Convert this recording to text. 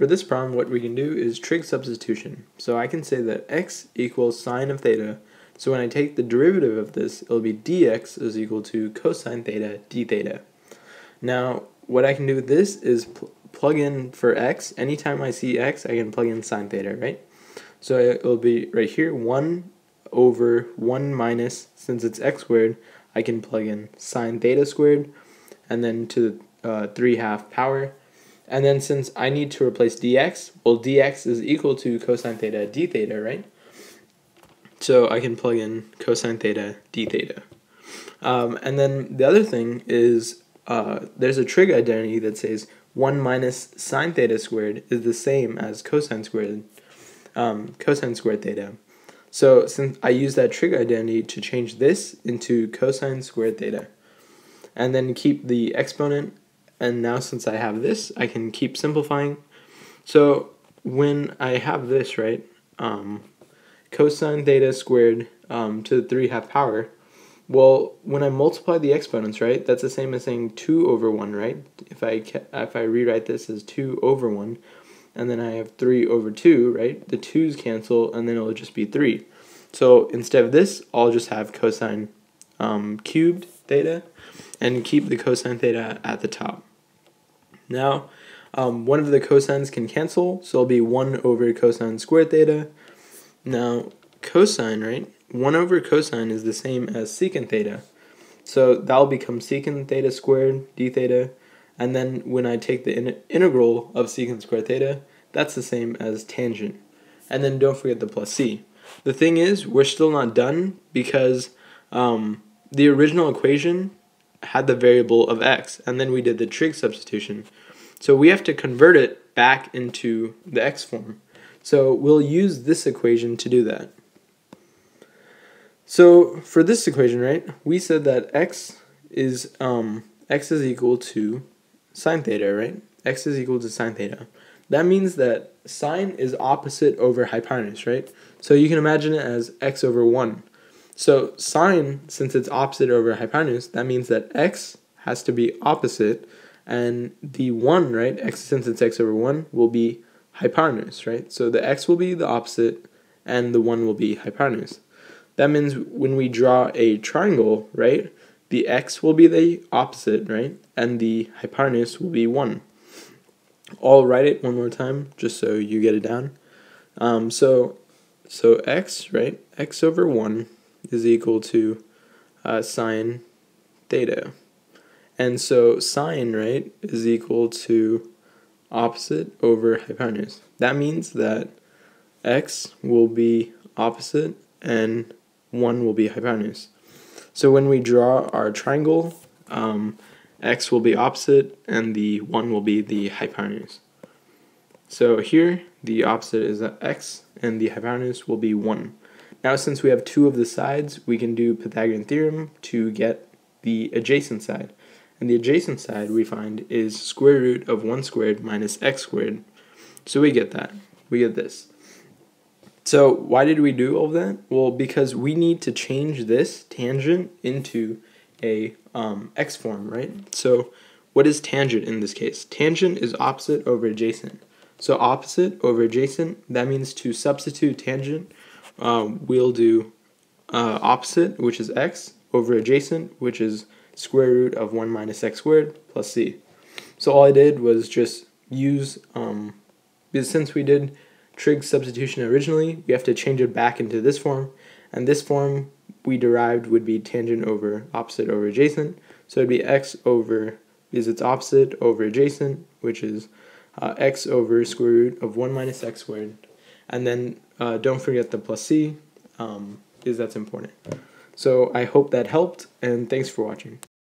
for this problem, what we can do is trig substitution. So I can say that x equals sine of theta. So when I take the derivative of this, it'll be dx is equal to cosine theta d theta. Now, what I can do with this is pl plug in for x. Anytime I see x, I can plug in sine theta, right? So it'll be right here, 1 over 1 minus, since it's x squared, I can plug in sine theta squared, and then to the uh, 3 half power. And then since I need to replace dx, well dx is equal to cosine theta d theta, right? So I can plug in cosine theta d theta. Um, and then the other thing is uh, there's a trig identity that says 1 minus sine theta squared is the same as cosine squared, um, cosine squared theta. So since I use that trig identity to change this into cosine squared theta, and then keep the exponent, and now since I have this, I can keep simplifying. So when I have this, right, um, cosine theta squared um, to the 3 half power, well, when I multiply the exponents, right, that's the same as saying 2 over 1, right? If I, if I rewrite this as 2 over 1, and then I have 3 over 2, right, the 2's cancel, and then it'll just be 3. So instead of this, I'll just have cosine um, cubed theta, and keep the cosine theta at the top. Now, um, one of the cosines can cancel, so it'll be 1 over cosine squared theta. Now, cosine, right, 1 over cosine is the same as secant theta. So that'll become secant theta squared d theta. And then when I take the in integral of secant squared theta, that's the same as tangent. And then don't forget the plus c. The thing is, we're still not done because um, the original equation had the variable of x, and then we did the trig substitution. So we have to convert it back into the x form. So we'll use this equation to do that. So for this equation, right, we said that x is um, x is equal to sine theta, right? x is equal to sine theta. That means that sine is opposite over hypotenuse, right? So you can imagine it as x over 1. So sine, since it's opposite over hypotenuse, that means that x has to be opposite, and the 1, right, x since it's x over 1, will be hypotenuse, right? So the x will be the opposite, and the 1 will be hypotenuse. That means when we draw a triangle, right, the x will be the opposite, right, and the hypotenuse will be 1. I'll write it one more time just so you get it down. Um, so, so x, right, x over 1 is equal to uh, sine theta. And so sine, right, is equal to opposite over hypotenuse. That means that x will be opposite and 1 will be hypotenuse. So when we draw our triangle, um, x will be opposite and the 1 will be the hypotenuse. So here, the opposite is x and the hypotenuse will be 1. Now since we have two of the sides, we can do Pythagorean theorem to get the adjacent side. And the adjacent side we find is square root of 1 squared minus x squared. So we get that. We get this. So why did we do all that? Well, because we need to change this tangent into a um, x form, right? So what is tangent in this case? Tangent is opposite over adjacent. So opposite over adjacent, that means to substitute tangent, um, we'll do uh, opposite, which is x, over adjacent, which is square root of 1 minus x squared plus c. So all I did was just use, um, since we did trig substitution originally, we have to change it back into this form. And this form we derived would be tangent over opposite over adjacent. So it'd be x over, because it's opposite over adjacent, which is uh, x over square root of 1 minus x squared. And then uh, don't forget the plus c, um, because that's important. So I hope that helped, and thanks for watching.